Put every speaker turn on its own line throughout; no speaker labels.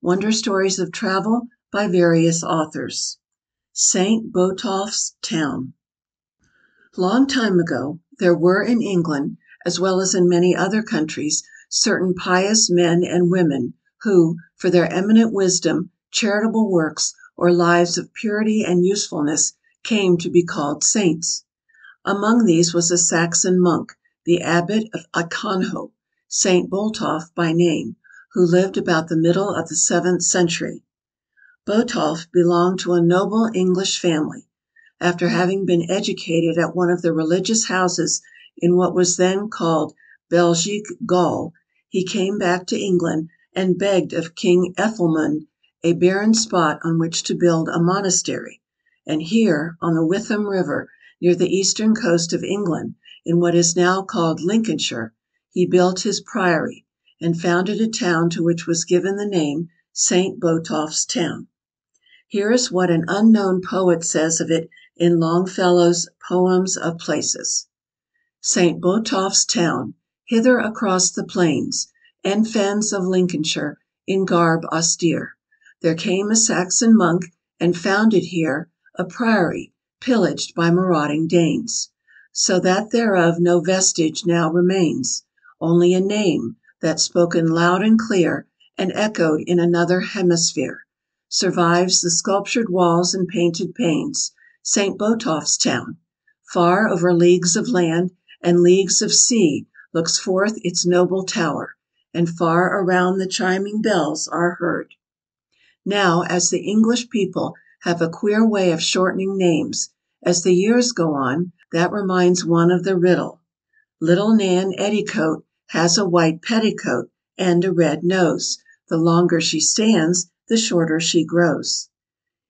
WONDER STORIES OF TRAVEL BY VARIOUS AUTHORS St. Botolph's Town Long time ago, there were in England, as well as in many other countries, certain pious men and women, who, for their eminent wisdom, charitable works, or lives of purity and usefulness, came to be called saints. Among these was a Saxon monk, the Abbot of Achonhoe, St. Botolph by name, who lived about the middle of the seventh century. Botolph belonged to a noble English family. After having been educated at one of the religious houses in what was then called Belgic Gaul, he came back to England and begged of King Ethelmund a barren spot on which to build a monastery, and here, on the Witham River, near the eastern coast of England, in what is now called Lincolnshire, he built his priory, and founded a town to which was given the name St. Botolph's Town. Here is what an unknown poet says of it in Longfellow's "Poems of Places": "St. Botolph's Town, hither across the plains And fens of Lincolnshire, in garb austere, There came a Saxon monk, and founded here A priory, pillaged by marauding Danes; So that thereof no vestige now remains, Only a name, that, spoken loud and clear, And echoed in another hemisphere, Survives the sculptured walls and painted panes. St. Botolph's Town! Far over leagues of land And leagues of sea looks forth its noble tower, And far around the chiming bells are heard." Now, as the English people have a queer way of shortening names, as the years go on, that reminds one of the riddle: "Little Nan Etticoat has a white petticoat and a red nose; The longer she stands, the shorter she grows."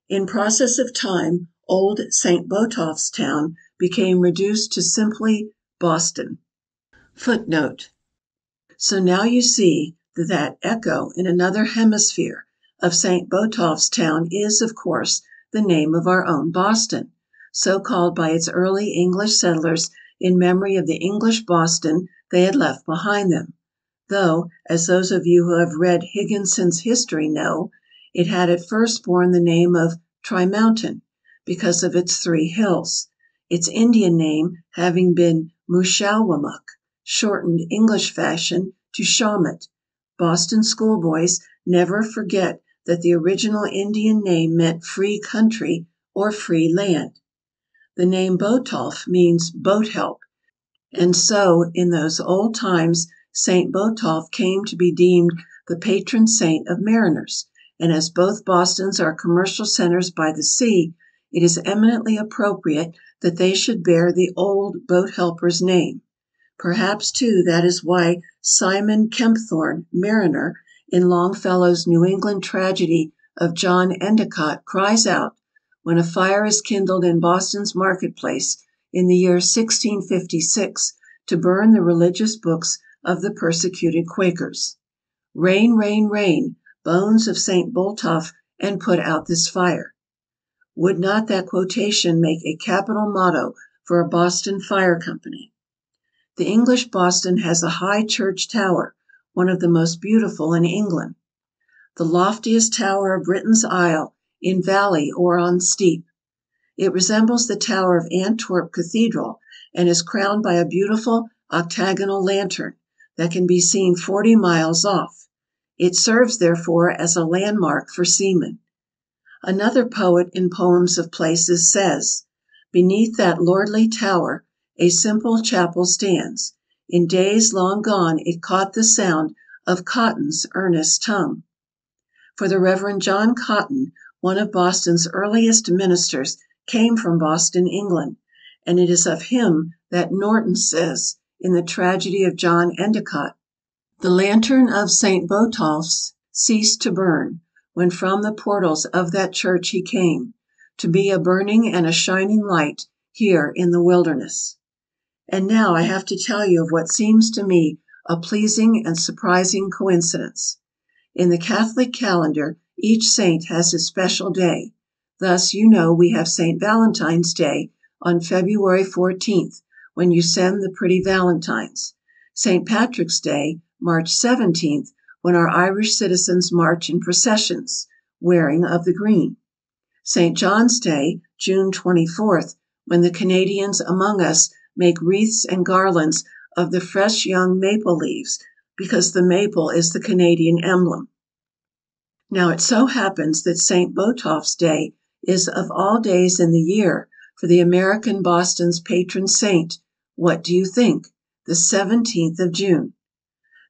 In process of time old St. Botolph's Town became reduced to simply Boston. Footnote: So now you see that echo in another hemisphere of St. Botolph's Town is, of course, the name of our own Boston, so called by its early English settlers in memory of the English Boston they had left behind them, though, as those of you who have read Higginson's History know, it had at first borne the name of Trimountain, because of its three hills, its Indian name having been Mooshawamuk, shortened, English fashion, to Shawmut. Boston schoolboys never forget that the original Indian name meant free country or free land. The name Botolph means boat help, and so in those old times St. Botolph came to be deemed the patron saint of mariners, and as both Bostons are commercial centers by the sea, it is eminently appropriate that they should bear the old boat helper's name. Perhaps, too, that is why Simon Kempthorne, mariner, in Longfellow's New England tragedy of John Endicott, cries out, when a fire is kindled in Boston's market place, in the year 1656, to burn the religious books of the persecuted Quakers: "Rain, rain, rain, bones of St. Botolph, and put out this fire." Would not that quotation make a capital motto for a Boston fire company? The English Boston has a high church tower, one of the most beautiful in England. The loftiest tower of Britain's Isle, in valley or on steep. It resembles the tower of Antwerp Cathedral, and is crowned by a beautiful octagonal lantern, that can be seen forty miles off. It serves, therefore, as a landmark for seamen. Another poet in Poems of Places says: "Beneath that lordly tower A simple chapel stands; In days long gone it caught the sound Of Cotton's earnest tongue." For the Rev. John Cotton, one of Boston's earliest ministers, came from Boston, England, and it is of him that Norton says, in the tragedy of John Endicott: "The lantern of St. Botolph's ceased to burn When from the portals of that church he came, To be a burning and a shining light Here in the wilderness." And now I have to tell you of what seems to me a pleasing and surprising coincidence. In the Catholic calendar each saint has his special day. Thus, you know, we have St. Valentine's Day on February 14th, when you send the pretty valentines; St. Patrick's Day, March 17th, when our Irish citizens march in processions, wearing of the green. St. John's Day, June 24th, when the Canadians among us make wreaths and garlands of the fresh young maple leaves, because the maple is the Canadian emblem. Now it so happens that St. Botolph's Day is of all days in the year, for the American Boston's patron saint, what do you think? The seventeenth of June.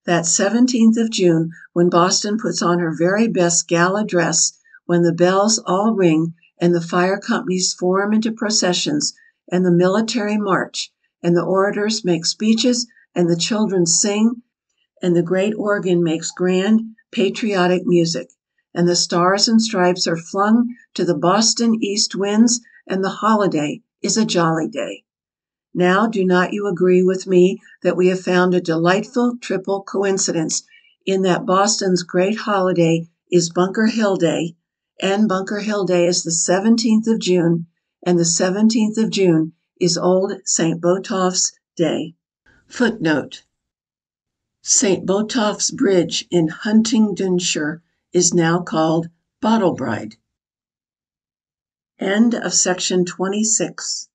That seventeenth of June, when Boston puts on her very best gala dress, when the bells all ring, and the fire companies form into processions, and the military march, and the orators make speeches, and the children sing, and the great organ makes grand, patriotic music and the Stars and Stripes are flung to the Boston east winds, and the holiday is a jolly day. Now do not you agree with me that we have found a delightful triple coincidence in that Boston's great holiday is Bunker Hill Day, and Bunker Hill Day is the seventeenth of June, and the seventeenth of June is old St. Botolph's Day. Footnote St. Botolph's Bridge in Huntingdonshire is now called Bottle Bridge. End of section 26.